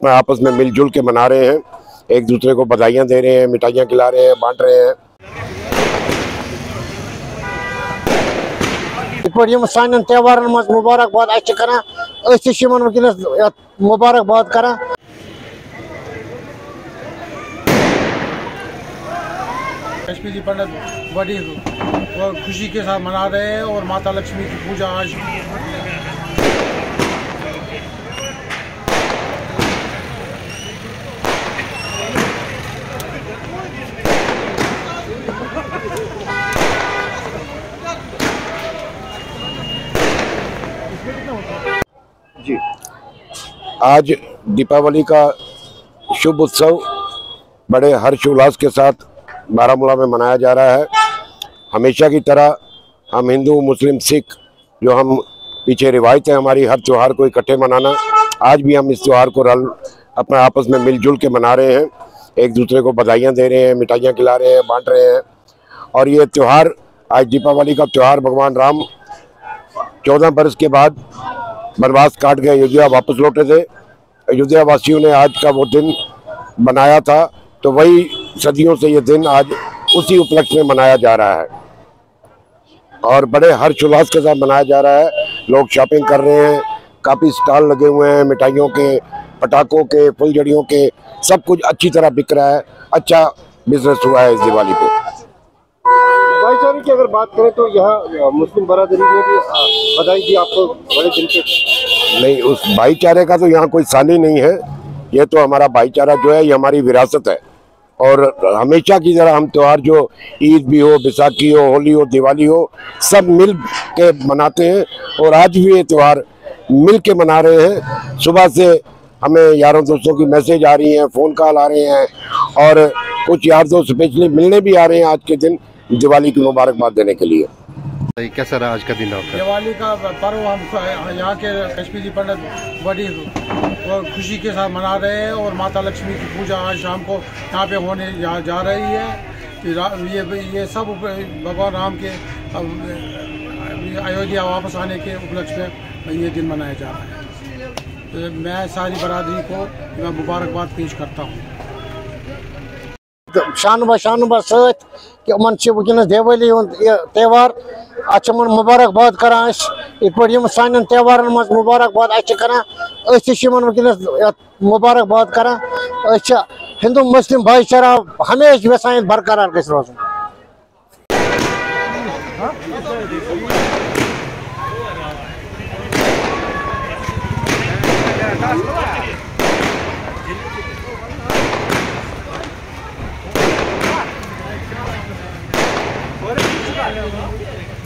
अपना आपस में मिलजुल के मना रहे हैं एक दूसरे को बधाइयाँ दे रहे हैं मिठाइयाँ खिला रहे हैं बांट रहे हैं। यम सान त्यौहार मज मुबारकबाद करान वनकस मुबारकबाद करान कश्मीरी पंडित बड़ी खुशी के साथ मना रहे हैं और माता लक्ष्मी की पूजा आज जी। आज दीपावली का शुभ उत्सव बड़े हर्षोल्लास के साथ बारामूला में मनाया जा रहा है। हमेशा की तरह हम हिंदू, मुस्लिम, सिख, जो हम पीछे रिवायत है हमारी, हर त्यौहार को इकट्ठे मनाना, आज भी हम इस त्यौहार को रल, अपना आपस में मिलजुल के मना रहे हैं। एक दूसरे को बधाइयाँ दे रहे हैं, मिठाइयाँ खिला रहे हैं, बांट रहे हैं। और ये त्यौहार, आज दीपावली का त्यौहार, भगवान राम चौदह बरस के बाद बनवास काट के अयोध्या वापस लौटे थे। अयोध्या वासियों ने आज का वो दिन बनाया था तो वही सदियों से ये दिन आज उसी उपलक्ष्य में मनाया जा रहा है। और बड़े हर्षोल्लास के साथ मनाया जा रहा है। लोग शॉपिंग कर रहे हैं, काफ़ी स्टॉल लगे हुए हैं, मिठाइयों के, पटाखों के, फुलझड़ियों के, सब कुछ अच्छी तरह बिक रहा है। अच्छा बिज़नेस हुआ है इस दिवाली पे। भाईचारे की अगर बात करें तो यहाँ मुस्लिम बरादरी ने भी बधाई दी आपको बड़े दिन के नहीं, उस भाईचारे का तो यहाँ कोई सानी नहीं है। ये तो हमारा भाईचारा जो है, ये हमारी विरासत है। और हमेशा की तरह हम त्यौहार जो ईद भी हो, बैसाखी हो, होली हो, दिवाली हो, सब मिल के मनाते हैं। और आज भी ये त्यौहार मिल के मना रहे हैं। सुबह से हमें यारों दोस्तों की मैसेज आ रही हैं, फ़ोन कॉल आ रहे हैं। और कुछ यार दोस्त स्पेशली मिलने भी आ रहे हैं आज के दिन। दिवाली की मुबारकबाद देने के लिए। कैसा रहा आज का दिन आपका? दिवाली का पर्व हम यहाँ के कश्मीरी पंडित बड़ी खुशी के साथ मना रहे हैं और माता लक्ष्मी की पूजा आज शाम को यहाँ पे होने जा, जा रही है। ये ये सब भगवान राम के अयोध्या वापस आने के उपलक्ष्य में ये दिन मनाया जा रहा है। तो मैं सारी बरादरी को मैं मुबारकबाद पेश करता हूँ। शान बा शान बा सत कि मन वनस दिवाली त्यौहार। अत मुबारकबाद करान इपट यम सान त्यौहार मज मुबारकबाद करान वनकस मुबारकबाद करान हिंदू, मुस्लिम भाईचारा हमेशा यसान बरकरार गज रोजन Gel.